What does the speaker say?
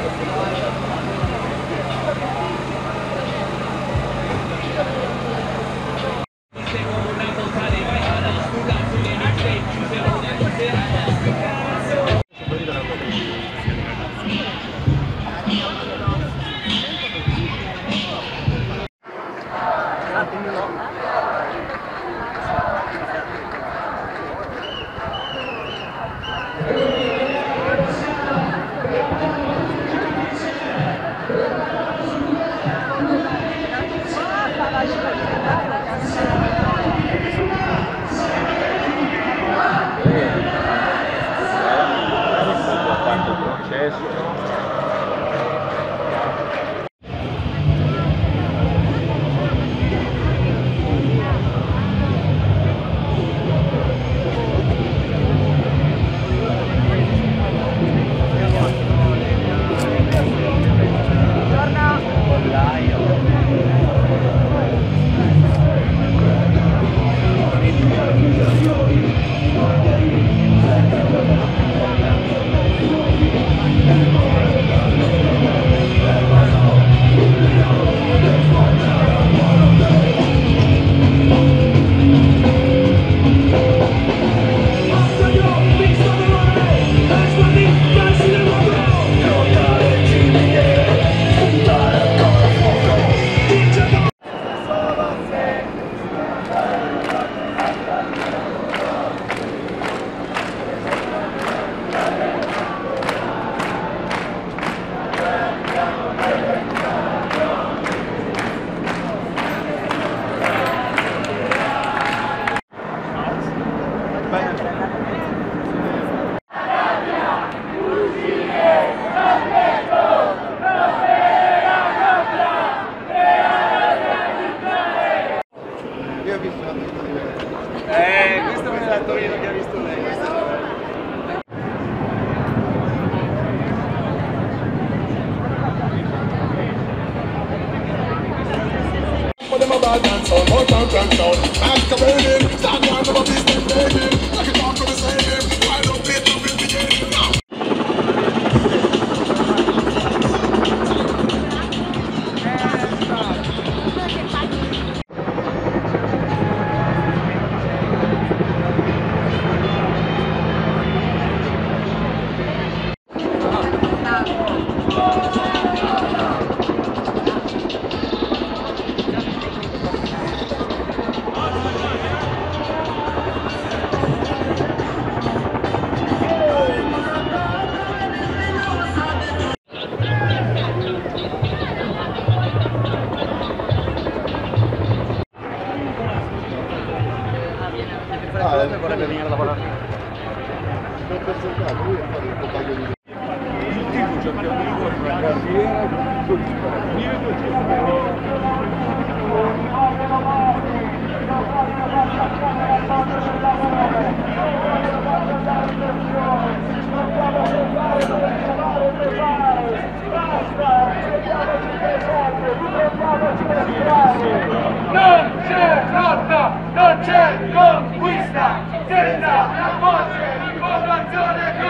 よろしくお願いします。dance and sound, hot and crank sound. Ask about it, stand on baby. Ah, vorrebbe venire a lavorare. Il di Tutti abbiamo avuto una carriera Non c'è conquista, senza la voce, l'informazione